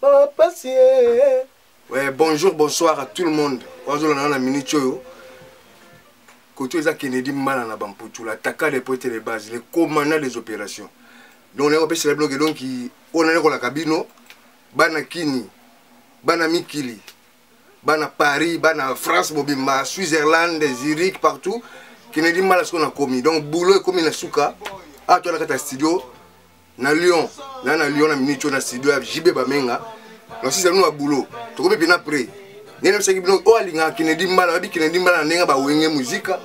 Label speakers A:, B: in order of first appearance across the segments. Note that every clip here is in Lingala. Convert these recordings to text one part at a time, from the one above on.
A: bapasi eh.
B: ouais, bonjour bonsoir à tout le monde wazolana na minute oyo koto eza kennedy mbana na bamputula ataka de poete de base le commandant des opérations donc naye kopesela bino ke donki oyo nanekolaka bino bana kini bana mikili bana paris bana france mobimba switzerland zurich partout kennedy mbala sikoyo nakomi donc boulot ekomi na suka awa to na kati ya studio na lyon na na lyon na minute oyo na studio ya jb bamenga nasisa bino babulo tokomi mpena pre ndenge nabisaki bino oyo alingaka kennedy mbala babi kennedy mbala na ndenge bawenge muzika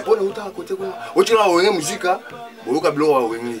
B: mpo eh, na utaka kote kuna otikaka wenge muzika oyoka biloko ya wenge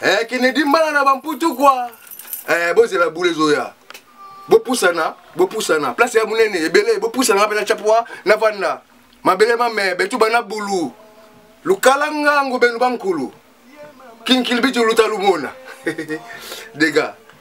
B: eh, kennedy mbala na bamputu kwa eh, bozela bule ezoya bopusana bopusana place ya monene ebele bopusana nga mpe na chapwa na vanda mabele mame betu bana bulu lukala ngango benu bankulu kinkili bitu luta lumona dega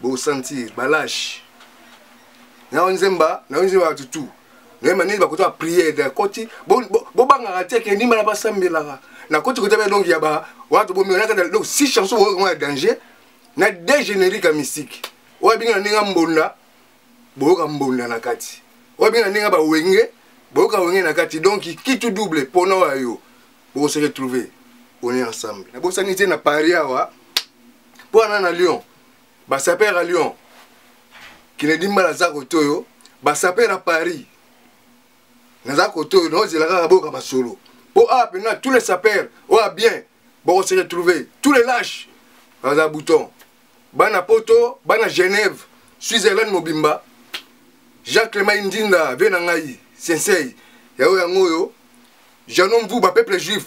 B: bosentir balashi nayo nzemba nayo nzemba bato tu nayemba nini bakoto bapriere nakoti bobangaka te ke ndimba na basambelaka nakoti kota ba donc ya ba wana tobomianaka donc si chanson boyokango ya danger na dégénérique ya mystique oyo abinga na ndenge mbonda boyoka mbonda na kati oyo abinga na ndenge bawenge boyoka wenge na kati donc kitu double mpona oyo yo bokose retrouve on est ensemble nabosani te na paris awa mpo wana na lyon basaper ya lyon kinedi mbala aza kote oyo basaper ya paris naza kote oyo naozela kaka boyoka masolo mpo awa mpena tous les saper oyo ya bien bokose retrouve tous les lâche baza bouton bana poto bana genève switzerland mobimba jean cléma indinda vie na ngai sensei yayo yango oyo janon mvuba peuple juif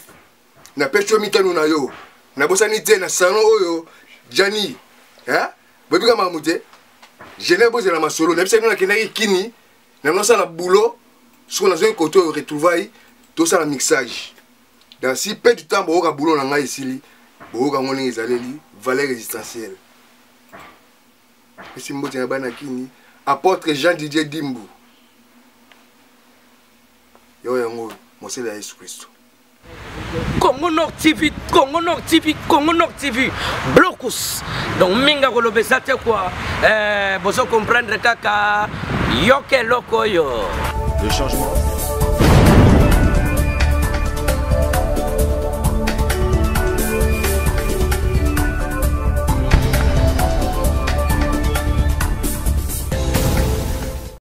B: napesi yo mitano na yo nabosani te na salon oyo jani boyebika makambo te gene bozela masolo nayebisa bino nakendaki kini na nosala boulot soki nazongi kote oyo retrouvaille tosala mixage dans si peu du temps boyoka boulot na ngai esili boyoka yango ndenge ezaleli valeur existentielle esi mbote na bana kini apôtre jean didier dimbu yo yango oyo mosele ya yesu kristo
A: Congo Nord TV, Congo Nord TV, Congo Nord TV, blocus. Donc minga koloba eza te quoi. Eh, bozo comprendre kaka yoke loko yo.
C: Le changement.